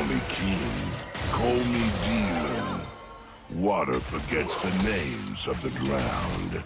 Call me king, call me demon. Water forgets the names of the drowned.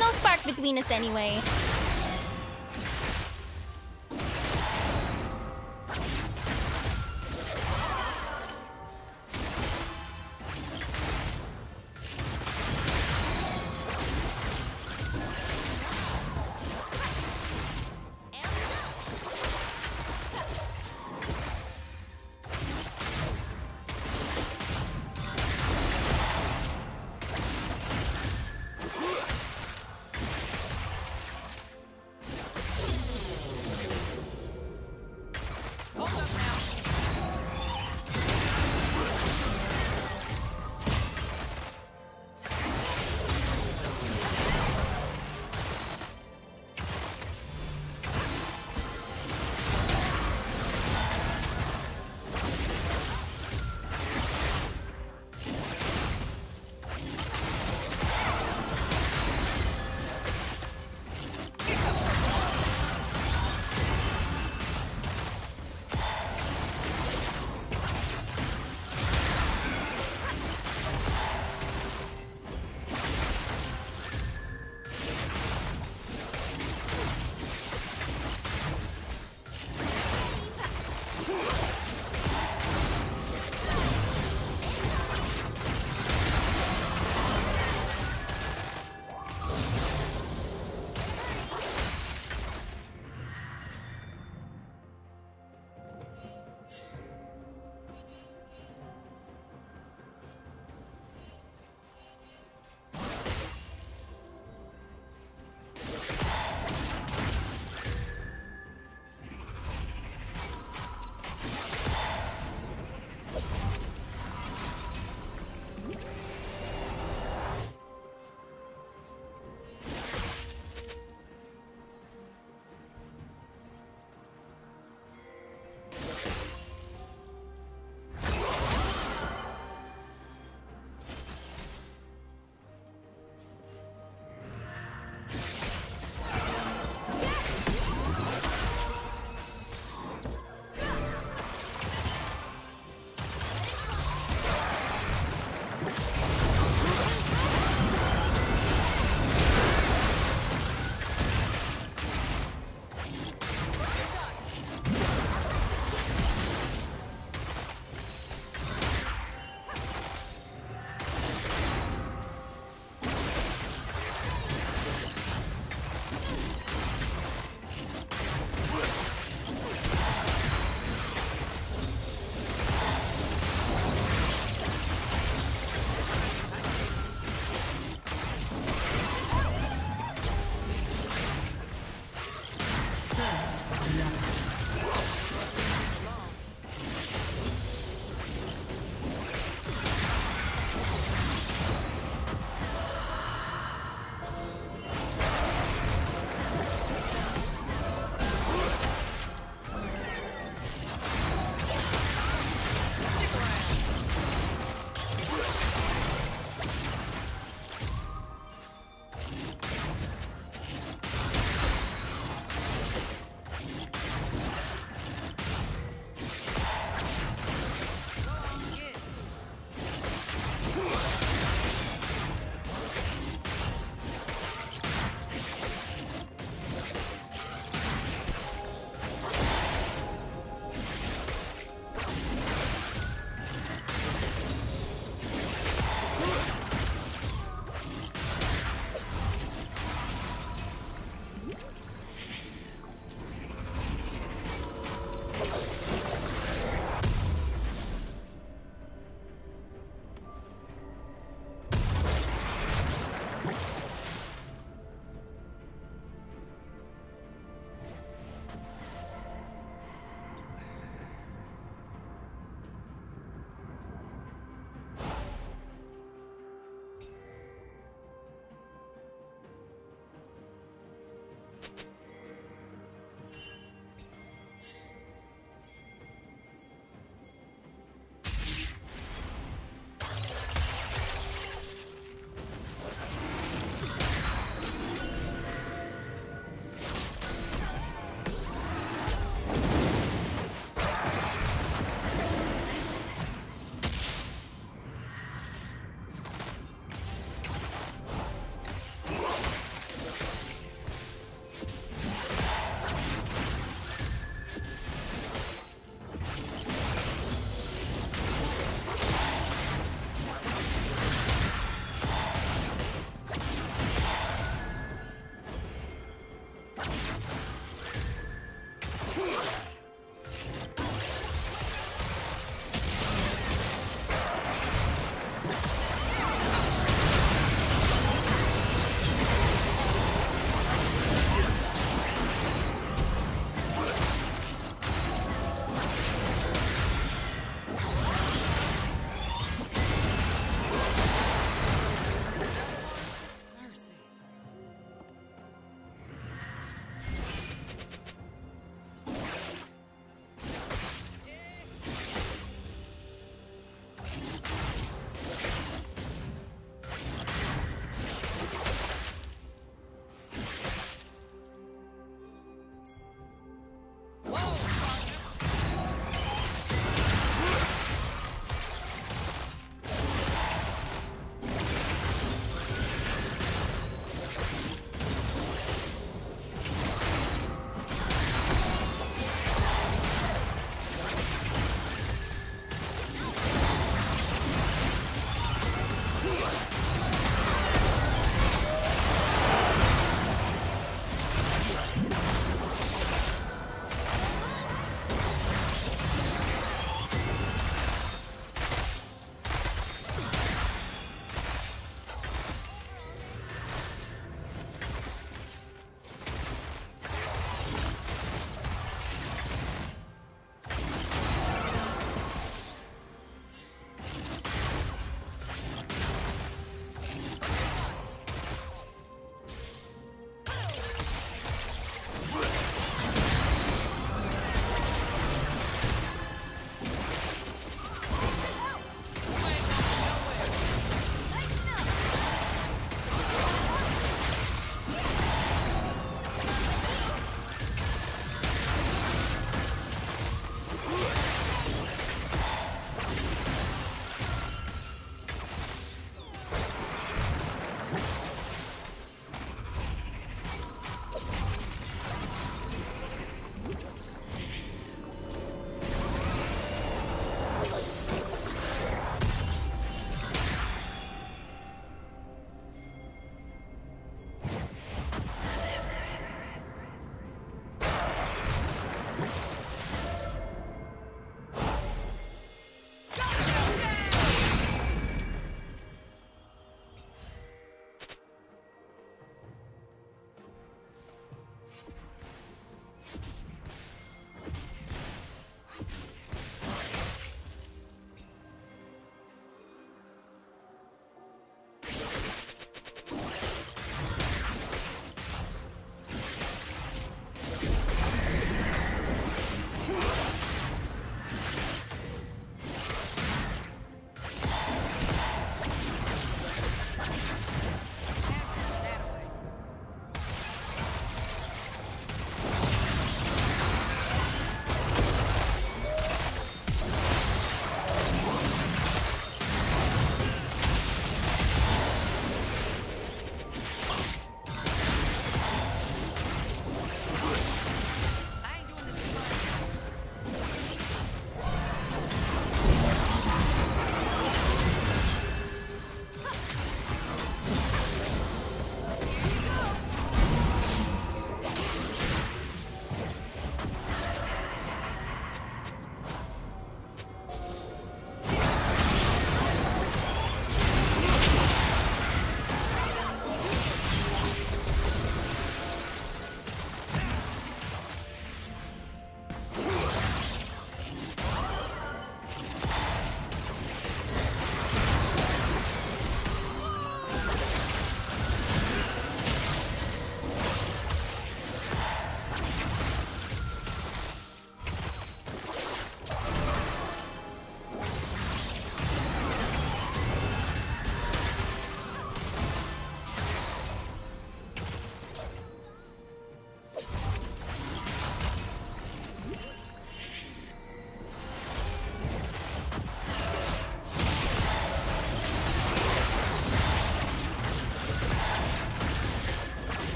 No spark between us anyway.